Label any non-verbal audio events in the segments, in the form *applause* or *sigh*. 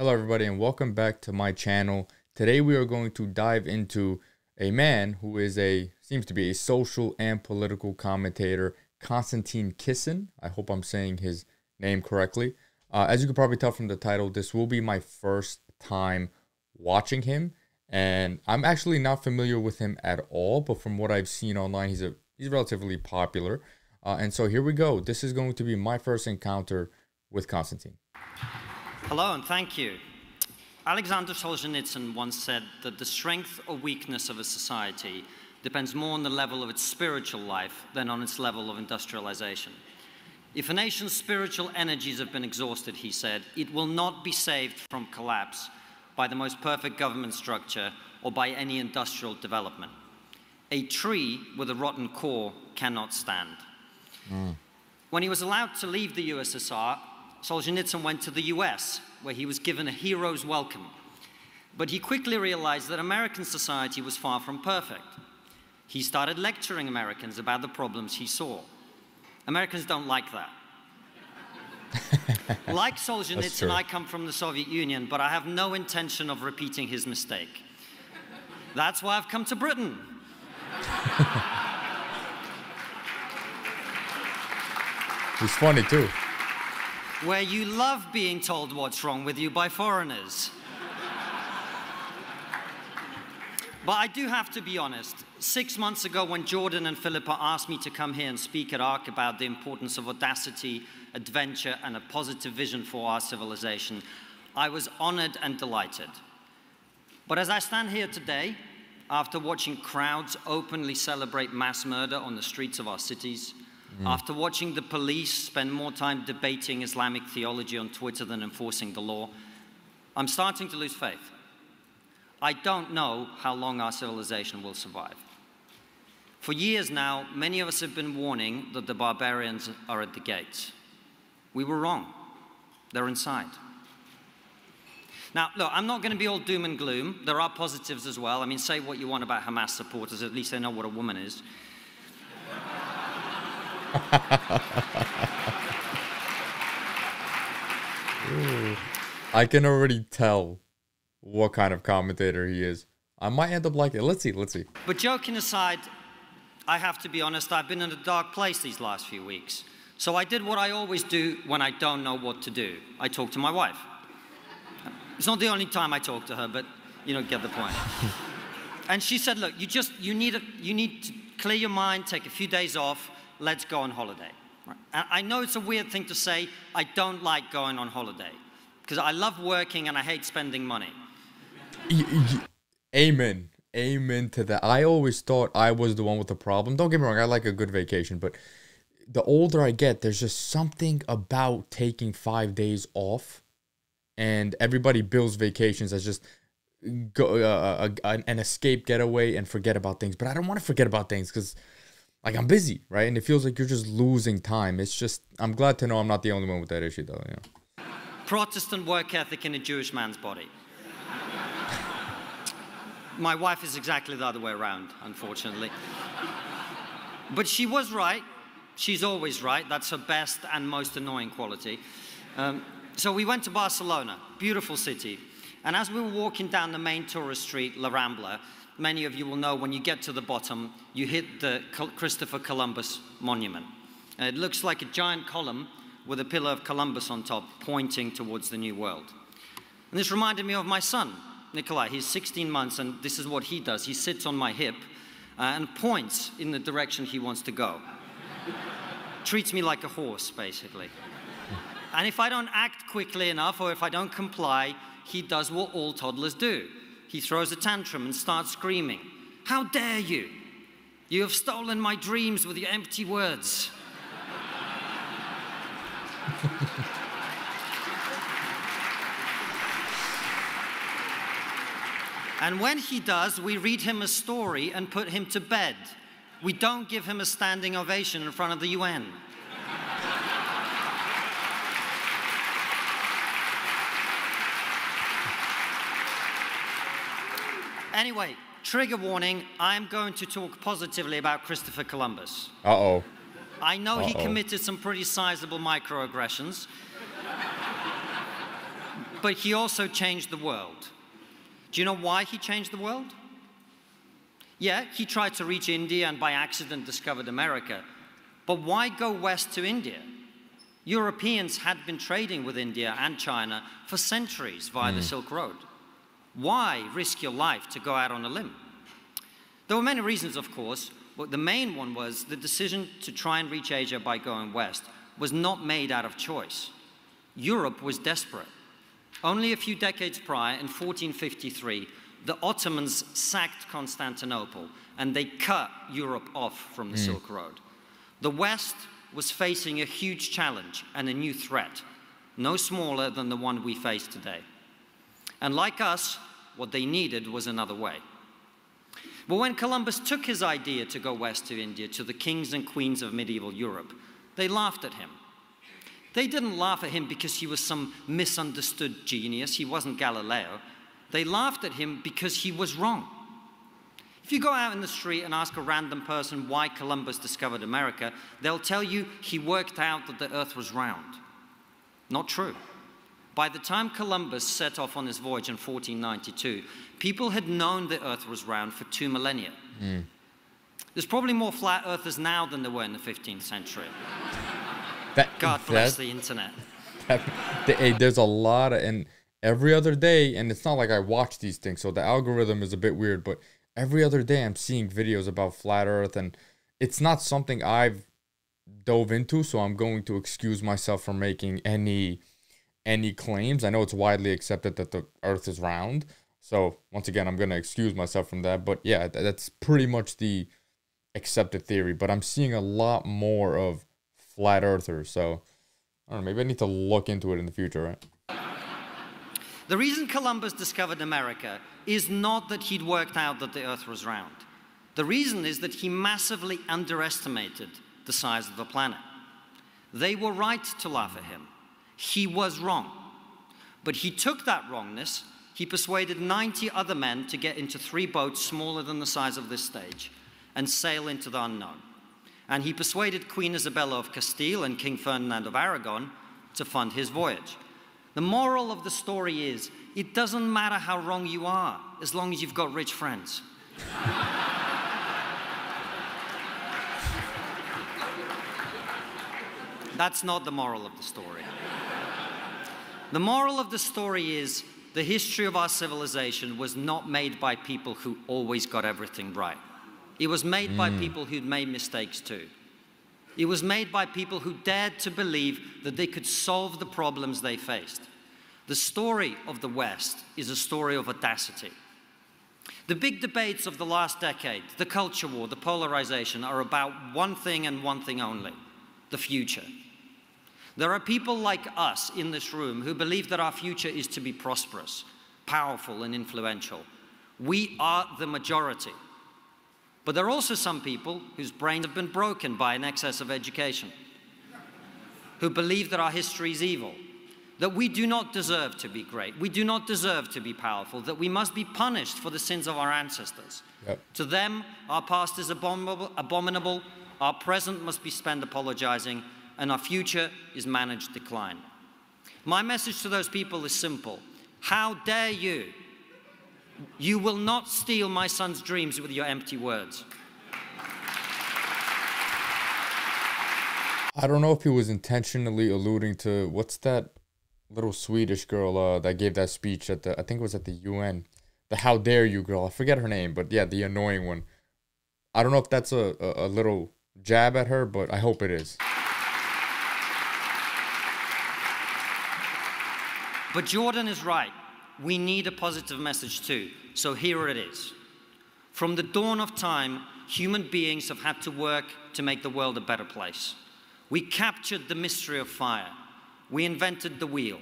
Hello, everybody, and welcome back to my channel. Today, we are going to dive into a man who is a seems to be a social and political commentator, Konstantin Kisin. I hope I'm saying his name correctly. Uh, as you can probably tell from the title, this will be my first time watching him, and I'm actually not familiar with him at all. But from what I've seen online, he's a he's relatively popular. Uh, and so here we go. This is going to be my first encounter with Konstantin. Hello and thank you. Alexander Solzhenitsyn once said that the strength or weakness of a society depends more on the level of its spiritual life than on its level of industrialization. If a nation's spiritual energies have been exhausted, he said, it will not be saved from collapse by the most perfect government structure or by any industrial development. A tree with a rotten core cannot stand. Mm. When he was allowed to leave the USSR, Solzhenitsyn went to the US, where he was given a hero's welcome. But he quickly realized that American society was far from perfect. He started lecturing Americans about the problems he saw. Americans don't like that. *laughs* like Solzhenitsyn, I come from the Soviet Union, but I have no intention of repeating his mistake. That's why I've come to Britain. *laughs* He's funny too where you love being told what's wrong with you by foreigners. but I do have to be honest. Six months ago, when Jordan and Philippa asked me to come here and speak at ARC about the importance of audacity, adventure, and a positive vision for our civilization, I was honored and delighted. But as I stand here today, after watching crowds openly celebrate mass murder on the streets of our cities, Mm. After watching the police spend more time debating Islamic theology on Twitter than enforcing the law, I'm starting to lose faith. I don't know how long our civilization will survive. For years now, many of us have been warning that the barbarians are at the gates. We were wrong. They're inside. Now, look, I'm not going to be all doom and gloom. There are positives as well. I mean, say what you want about Hamas supporters, at least they know what a woman is. I can already tell what kind of commentator he is. I might end up liking it. Let's see, let's see. But joking aside, I have to be honest, I've been in a dark place these last few weeks. So I did what I always do when I don't know what to do. I talk to my wife. It's not the only time I talk to her, but you know, get the point. *laughs* and she said, look, you just, you need, a, you need to clear your mind, take a few days off, let's go on holiday. And I know it's a weird thing to say, I don't like going on holiday because I love working and I hate spending money. Amen. Amen to that. I always thought I was the one with the problem. Don't get me wrong, I like a good vacation, but the older I get, there's just something about taking five days off, and everybody bills vacations as just go uh, uh, an escape getaway and forget about things. But I don't want to forget about things because like I'm busy, right? And it feels like you're just losing time. It's just I'm glad to know I'm not the only one with that issue, though. Yeah. Protestant work ethic in a Jewish man's body. My wife is exactly the other way around, unfortunately. But she was right. She's always right. That's her best and most annoying quality. Um, so we went to Barcelona, beautiful city. And as we were walking down the main tourist street, La Rambla, many of you will know when you get to the bottom, you hit the Christopher Columbus monument. It looks like a giant column with a pillar of Columbus on top pointing towards the New World. And this reminded me of my son, Nikolai. He's 16 months, and this is what he does. He sits on my hip uh, and points in the direction he wants to go. *laughs* Treats me like a horse, basically. And if I don't act quickly enough or if I don't comply, he does what all toddlers do he throws a tantrum and starts screaming, How dare you? You have stolen my dreams with your empty words. *laughs* and when he does, we read him a story and put him to bed. We don't give him a standing ovation in front of the UN. Anyway, trigger warning, I'm going to talk positively about Christopher Columbus. Uh-oh. I know uh -oh. he committed some pretty sizable microaggressions. but he also changed the world. Do you know why he changed the world? Yeah, he tried to reach India and by accident discovered America. But why go west to India? Europeans had been trading with India and China for centuries via mm. the Silk Road. Why risk your life to go out on a limb? There were many reasons, of course, but the main one was the decision to try and reach Asia by going west was not made out of choice. Europe was desperate. Only a few decades prior, in 1453, the Ottomans sacked Constantinople and they cut Europe off from the mm. Silk Road. The West was facing a huge challenge and a new threat, no smaller than the one we face today. And like us, what they needed was another way. But when Columbus took his idea to go west to India, to the kings and queens of medieval Europe, they laughed at him. They didn't laugh at him because he was some misunderstood genius. He wasn't Galileo. They laughed at him because he was wrong. If you go out in the street and ask a random person why Columbus discovered America, they'll tell you he worked out that the earth was round. Not true. By the time Columbus set off on his voyage in 1492, people had known the earth was round for two millennia. Mm. There's probably more flat earthers now than there were in the 15th century. *laughs* That, God bless that, the internet. That, the, there's a lot of, and every other day, and it's not like I watch these things, so the algorithm is a bit weird, but every other day I'm seeing videos about flat earth, and it's not something I've dove into, so I'm going to excuse myself from making any any claims. I know it's widely accepted that the earth is round. So once again, I'm going to excuse myself from that. But yeah, that's pretty much the accepted theory. But I'm seeing a lot more of flat earthers. So I don't know, maybe I need to look into it in the future, right? The reason Columbus discovered America is not that he'd worked out that the earth was round. The reason is that he massively underestimated the size of the planet. They were right to laugh at him. He was wrong. But he took that wrongness, he persuaded 90 other men to get into three boats smaller than the size of this stage and sail into the unknown. And he persuaded Queen Isabella of Castile and King Ferdinand of Aragon to fund his voyage. The moral of the story is it doesn't matter how wrong you are as long as you've got rich friends. *laughs* That's not the moral of the story. The moral of the story is the history of our civilization was not made by people who always got everything right. It was made mm. by people who'd made mistakes too. It was made by people who dared to believe that they could solve the problems they faced. The story of the West is a story of audacity. The big debates of the last decade, the culture war, the polarization, are about one thing and one thing only the future. There are people like us in this room who believe that our future is to be prosperous, powerful, and influential. We are the majority. But there are also some people whose brains have been broken by an excess of education, who believe that our history is evil, that we do not deserve to be great, we do not deserve to be powerful, that we must be punished for the sins of our ancestors. Yep. To them, our past is abominable, abominable, our present must be spent apologizing, and our future is managed decline. My message to those people is simple. How dare you? You will not steal my son's dreams with your empty words. I don't know if he was intentionally alluding to what's that little Swedish girl uh, that gave that speech at the I think it was at the UN. The how dare you girl. I forget her name, but yeah, the annoying one. I don't know if that's a, a, a little jab at her, but I hope it is. But Jordan is right. We need a positive message too. So here it is. From the dawn of time, human beings have had to work to make the world a better place. We captured the mystery of fire. We invented the wheel.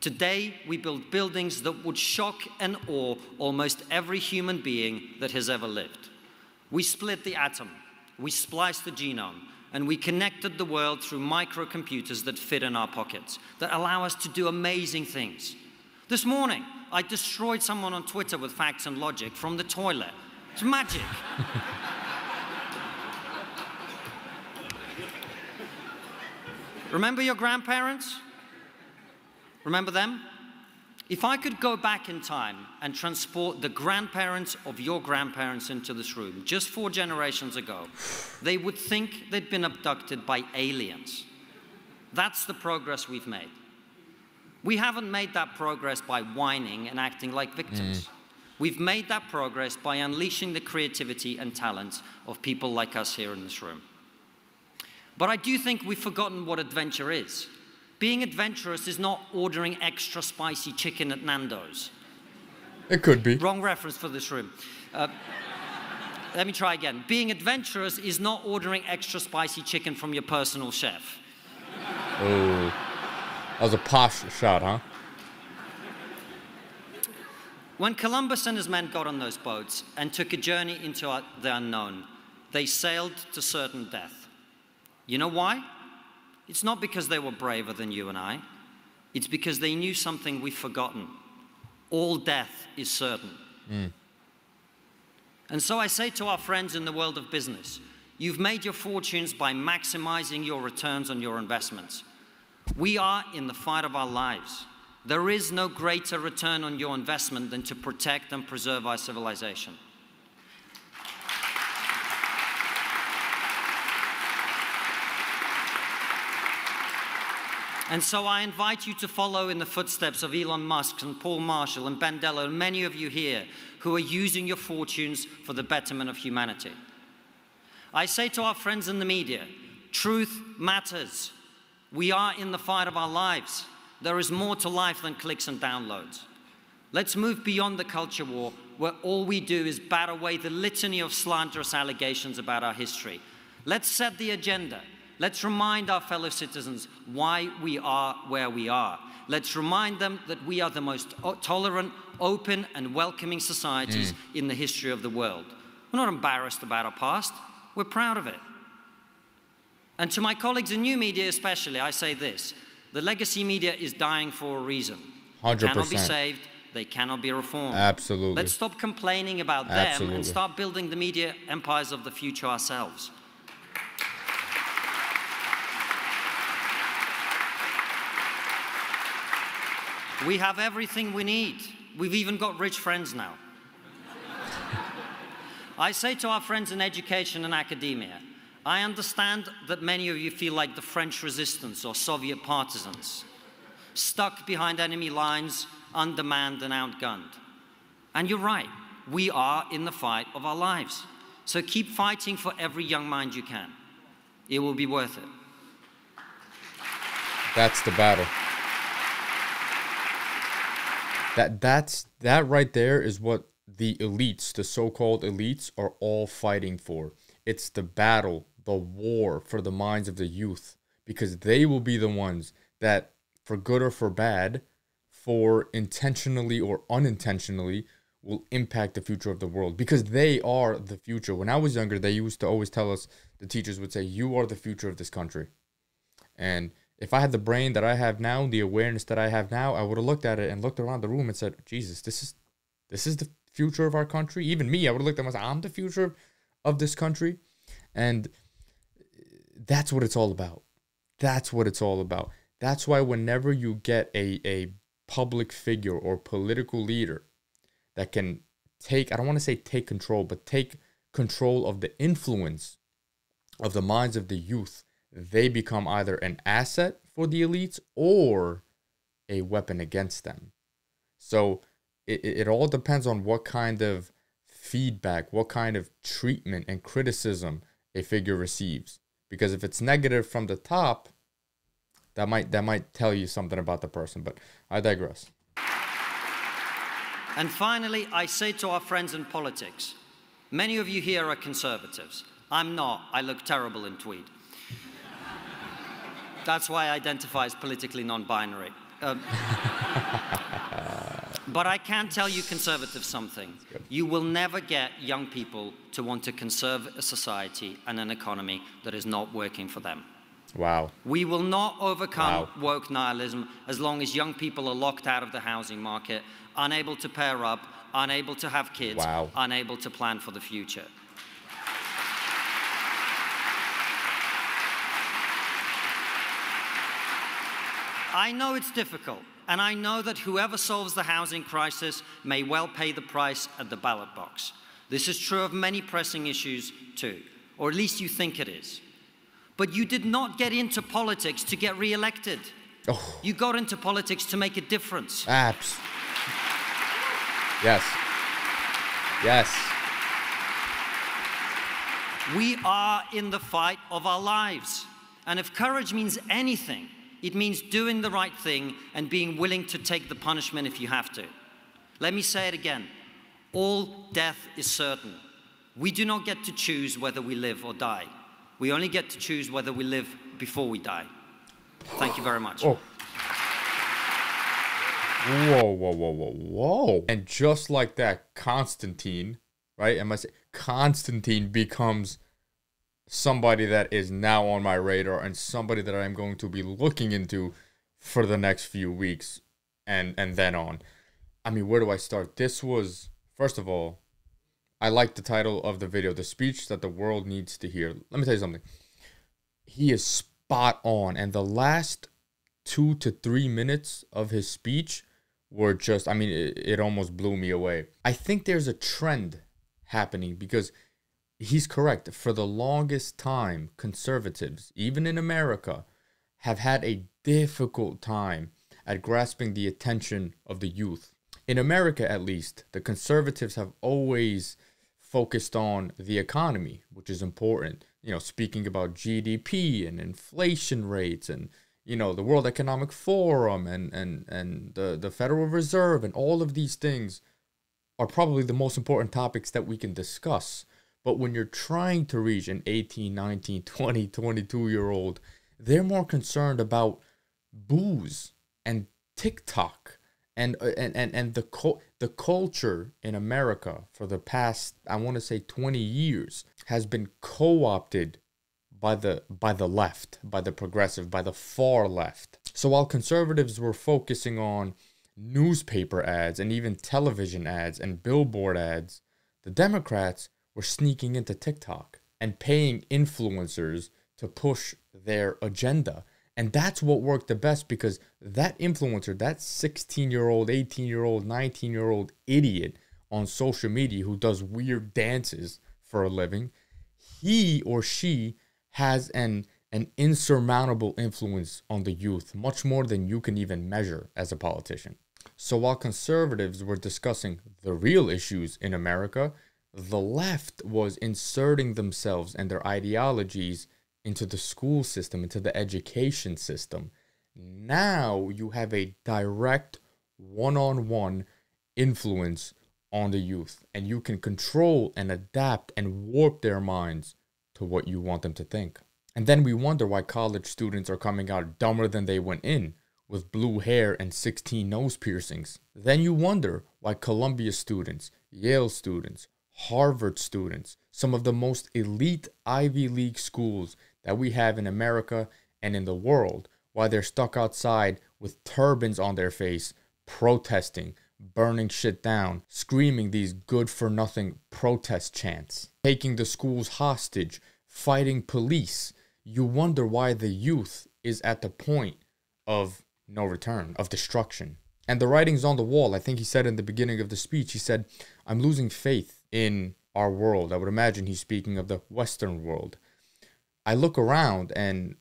Today, we build buildings that would shock and awe almost every human being that has ever lived. We split the atom. We spliced the genome and we connected the world through microcomputers that fit in our pockets, that allow us to do amazing things. This morning, I destroyed someone on Twitter with facts and logic from the toilet. It's magic. *laughs* Remember your grandparents? Remember them? If I could go back in time and transport the grandparents of your grandparents into this room just four generations ago, they would think they'd been abducted by aliens. That's the progress we've made. We haven't made that progress by whining and acting like victims. Mm. We've made that progress by unleashing the creativity and talents of people like us here in this room. But I do think we've forgotten what adventure is. Being adventurous is not ordering extra spicy chicken at Nando's. It could be. Wrong reference for this room. Uh, let me try again. Being adventurous is not ordering extra spicy chicken from your personal chef. Oh, that was a posh shot, huh? When Columbus and his men got on those boats and took a journey into the unknown, they sailed to certain death. You know why? It's not because they were braver than you and I. It's because they knew something we've forgotten. All death is certain. Mm. And so I say to our friends in the world of business, you've made your fortunes by maximizing your returns on your investments. We are in the fight of our lives. There is no greater return on your investment than to protect and preserve our civilization. And so I invite you to follow in the footsteps of Elon Musk and Paul Marshall and Ben Delo and many of you here who are using your fortunes for the betterment of humanity. I say to our friends in the media, truth matters. We are in the fight of our lives. There is more to life than clicks and downloads. Let's move beyond the culture war where all we do is bat away the litany of slanderous allegations about our history. Let's set the agenda. Let's remind our fellow citizens why we are where we are. Let's remind them that we are the most tolerant, open, and welcoming societies mm. in the history of the world. We're not embarrassed about our past, we're proud of it. And to my colleagues in new media, especially, I say this the legacy media is dying for a reason. They cannot be saved, they cannot be reformed. Absolutely. Let's stop complaining about them Absolutely. and start building the media empires of the future ourselves. We have everything we need. We've even got rich friends now. *laughs* I say to our friends in education and academia, I understand that many of you feel like the French resistance or Soviet partisans, stuck behind enemy lines, undermanned and outgunned. And you're right, we are in the fight of our lives. So keep fighting for every young mind you can. It will be worth it. That's the battle. That that's that right there is what the elites, the so-called elites, are all fighting for. It's the battle, the war for the minds of the youth, because they will be the ones that, for good or for bad, for intentionally or unintentionally, will impact the future of the world because they are the future. When I was younger, they used to always tell us, the teachers would say, You are the future of this country. And if I had the brain that I have now, the awareness that I have now, I would have looked at it and looked around the room and said, Jesus, this is this is the future of our country. Even me, I would have looked at myself, I'm the future of, this country. And that's what it's all about. That's what it's all about. That's why whenever you get a, a public figure or political leader that can take, I don't want to say take control, but take control of the influence of the minds of the youth, they become either an asset for the elites or a weapon against them. So it, it all depends on what kind of feedback, what kind of treatment and criticism a figure receives. Because if it's negative from the top, that might that might tell you something about the person. But I digress. And finally, I say to our friends in politics many of you here are conservatives. I'm not. I look terrible in tweed. That's why I identify as politically non binary. Um, *laughs* but I can tell you, conservatives, something. You will never get young people to want to conserve a society and an economy that is not working for them. Wow. We will not overcome Wow. woke nihilism as long as young people are locked out of the housing market, unable to pair up, unable to have kids, Wow. unable to plan for the future. I know it's difficult, and I know that whoever solves the housing crisis may well pay the price at the ballot box. This is true of many pressing issues too, or at least you think it is. But you did not get into politics to get re-elected. Oh. You got into politics to make a difference. Apps. Yes. Yes. We are in the fight of our lives. And if courage means anything, it means doing the right thing and being willing to take the punishment if you have to. Let me say it again. All death is certain. We do not get to choose whether we live or die. We only get to choose whether we live before we die. Thank you very much. Oh. Whoa, whoa, whoa, whoa, whoa. And just like that, Constantine, right? Am I say Constantine becomes somebody that is now on my radar and somebody that I'm going to be looking into for the next few weeks and and then on. I mean, where do I start? This was first of all, I like the title of the video, the speech that the world needs to hear. Let me tell you something. He is spot on and the last 2 to 3 minutes of his speech were just I mean, it, it almost blew me away. I think there's a trend happening because he's correct. For the longest time, conservatives, even in America, have had a difficult time at grasping the attention of the youth. In America, at least, the conservatives have always focused on the economy, which is important. You know, speaking about GDP and inflation rates and you know the World Economic Forum and and and the the Federal Reserve and all of these things are probably the most important topics that we can discuss. But when you're trying to reach an 18, 19, 20, 22 year old, they're more concerned about booze and TikTok and uh, and and, and the co- the culture in America for the past I want to say 20 years has been co-opted by the by the left, by the progressive, by the far left. So while conservatives were focusing on newspaper ads and even television ads and billboard ads, the Democrats were sneaking into TikTok and paying influencers to push their agenda. And that's what worked the best because that influencer, that 16 year old, 18 year old, 19 year old idiot on social media who does weird dances for a living, he or she has an an insurmountable influence on the youth, much more than you can even measure as a politician. So while conservatives were discussing the real issues in America, the left was inserting themselves and their ideologies into the school system, into the education system. Now you have a direct one on one influence on the youth, and you can control and adapt and warp their minds to what you want them to think. And then we wonder why college students are coming out dumber than they went in with blue hair and 16 nose piercings. Then you wonder why Columbia students, Yale students, Harvard students, some of the most elite Ivy League schools that we have in America and in the world, while they're stuck outside with turbans on their face, protesting, burning shit down, screaming these good for nothing protest chants, taking the schools hostage, fighting police. You wonder why the youth is at the point of no return, of destruction. And the writing's on the wall. I think he said in the beginning of the speech, he said, I'm losing faith in our world. I would imagine he's speaking of the Western world. I look around and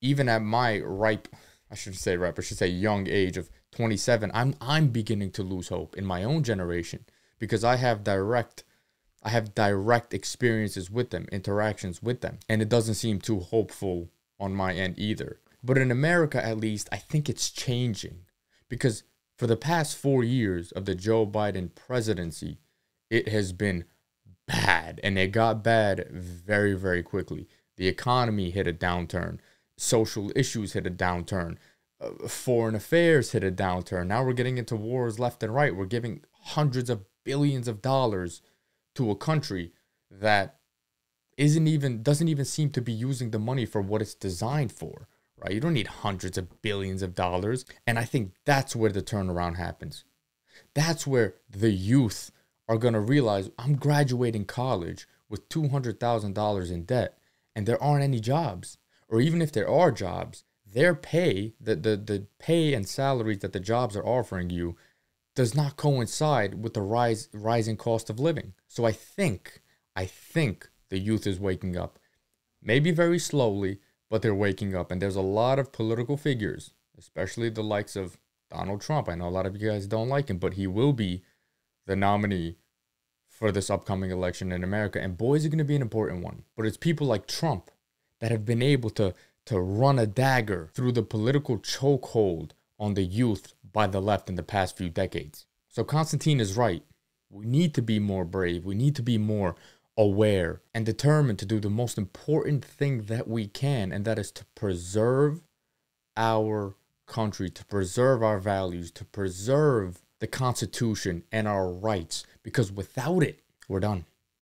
even at my ripe, I shouldn't say ripe, I should say young age of 27, I'm I'm beginning to lose hope in my own generation because I have direct I have direct experiences with them, interactions with them, and it doesn't seem too hopeful on my end either. But in America, at least, I think it's changing because for the past four years of the Joe Biden presidency, it has been bad and it got bad very, very quickly. The economy hit a downturn, social issues hit a downturn, uh, foreign affairs hit a downturn. Now we're getting into wars left and right. We're giving hundreds of billions of dollars to a country that isn't even doesn't even seem to be using the money for what it's designed for right? You don't need hundreds of billions of dollars. And I think that's where the turnaround happens. That's where the youth are going to realize I'm graduating college with $200,000 in debt and there aren't any jobs. Or even if there are jobs, their pay, the, the, the pay and salaries that the jobs are offering you, does not coincide with the rise rising cost of living. So I think, I think the youth is waking up. Maybe very slowly, but they're waking up. And there's a lot of political figures, especially the likes of Donald Trump. I know a lot of you guys don't like him, but he will be the nominee for this upcoming election in America. And boys are going to be an important one. But it's people like Trump that have been able to to run a dagger through the political chokehold on the youth by the left in the past few decades. So Constantine is right. We need to be more brave. We need to be more aware and determined to do the most important thing that we can, and that is to preserve our country, to preserve our values, to preserve the Constitution and our rights, because without it, we're done.